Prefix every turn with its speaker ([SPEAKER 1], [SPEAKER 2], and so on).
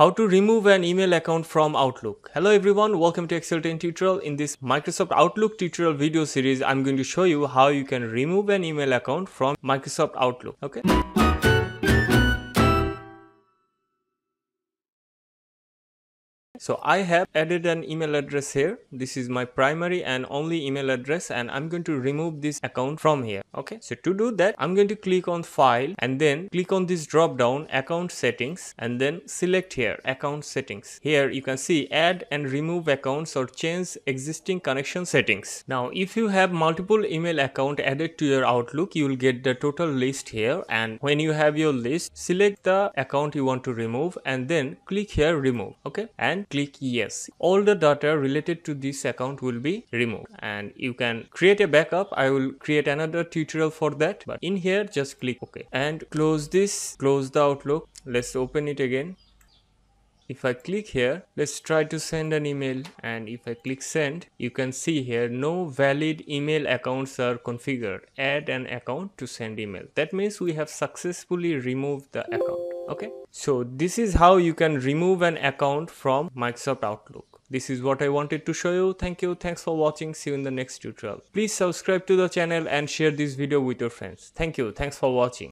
[SPEAKER 1] How to remove an email account from Outlook. Hello everyone, welcome to Excel 10 tutorial. In this Microsoft Outlook tutorial video series, I'm going to show you how you can remove an email account from Microsoft Outlook. Okay. So I have added an email address here. This is my primary and only email address and I'm going to remove this account from here. Okay. So to do that, I'm going to click on file and then click on this drop down account settings and then select here account settings. Here you can see add and remove accounts or change existing connection settings. Now if you have multiple email account added to your Outlook, you will get the total list here and when you have your list, select the account you want to remove and then click here remove. Okay. And click yes. All the data related to this account will be removed. And you can create a backup. I will create another tutorial for that. But in here just click ok. And close this. Close the outlook. Let's open it again. If I click here, let's try to send an email. And if I click send, you can see here no valid email accounts are configured. Add an account to send email. That means we have successfully removed the account okay. So this is how you can remove an account from microsoft outlook. This is what i wanted to show you. Thank you. Thanks for watching. See you in the next tutorial. Please subscribe to the channel and share this video with your friends. Thank you. Thanks for watching